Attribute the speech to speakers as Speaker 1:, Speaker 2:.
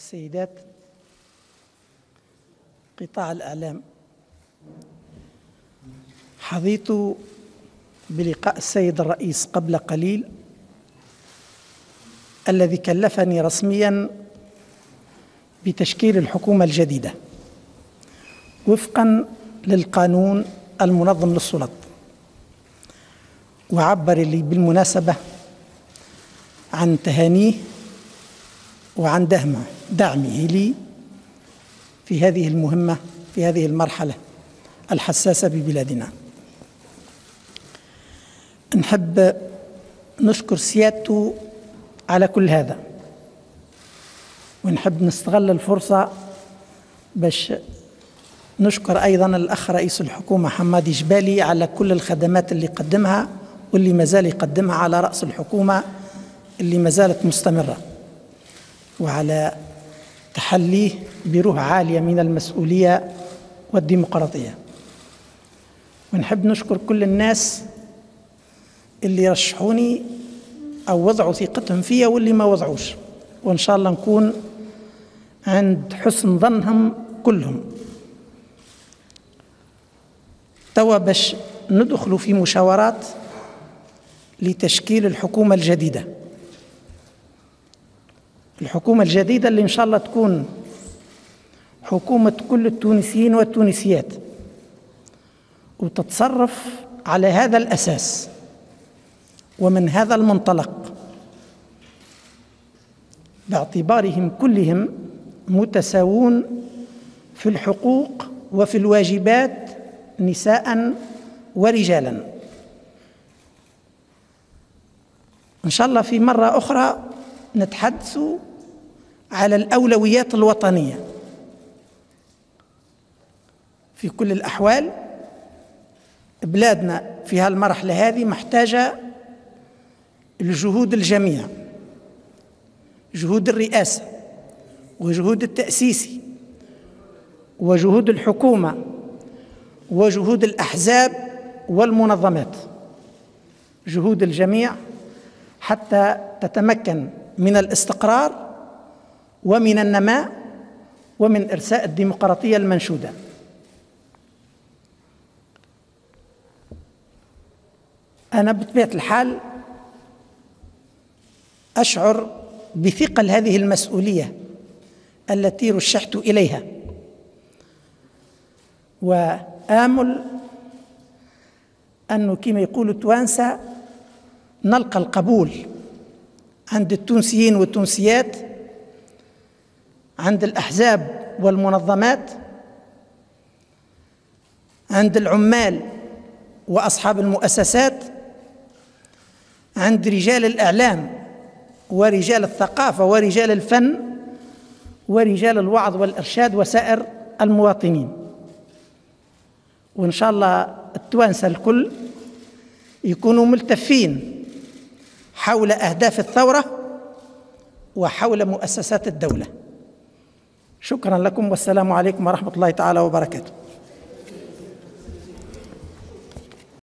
Speaker 1: والسيدات قطاع الإعلام. حظيت بلقاء السيد الرئيس قبل قليل الذي كلفني رسميا بتشكيل الحكومة الجديدة وفقا للقانون المنظم للسلط وعبر لي بالمناسبة عن تهانيه وعن دهمه. دعمه لي في هذه المهمة في هذه المرحلة الحساسة ببلادنا. نحب نشكر سيادته على كل هذا. ونحب نستغل الفرصة باش نشكر أيضا الأخ رئيس الحكومة حمادي جبالي على كل الخدمات اللي قدمها واللي ما زال يقدمها على رأس الحكومة اللي ما زالت مستمرة. وعلى تحليه بروح عالية من المسؤولية والديمقراطية. ونحب نشكر كل الناس اللي رشحوني أو وضعوا ثقتهم فيا واللي ما وضعوش. وإن شاء الله نكون عند حسن ظنهم كلهم. توا باش ندخلوا في مشاورات لتشكيل الحكومة الجديدة. الحكومة الجديدة اللي إن شاء الله تكون حكومة كل التونسيين والتونسيات. وتتصرف على هذا الأساس ومن هذا المنطلق باعتبارهم كلهم متساوون في الحقوق وفي الواجبات نساء ورجالا. إن شاء الله في مرة أخرى نتحدث على الأولويات الوطنية. في كل الأحوال بلادنا في هالمرحلة هذه محتاجة الجهود الجميع جهود الرئاسة وجهود التأسيس وجهود الحكومة وجهود الأحزاب والمنظمات. جهود الجميع حتى تتمكن من الاستقرار ومن النماء ومن إرساء الديمقراطية المنشودة. أنا بطبيعة الحال أشعر بثقل هذه المسؤولية التي رشحت إليها. وآمل أنه كما يقول التوانسه نلقى القبول عند التونسيين والتونسيات عند الأحزاب والمنظمات عند العمال وأصحاب المؤسسات عند رجال الإعلام ورجال الثقافة ورجال الفن ورجال الوعظ والإرشاد وسائر المواطنين. وإن شاء الله التوانسة الكل يكونوا ملتفين حول أهداف الثورة وحول مؤسسات الدولة. شكرا لكم والسلام عليكم ورحمة الله تعالى وبركاته.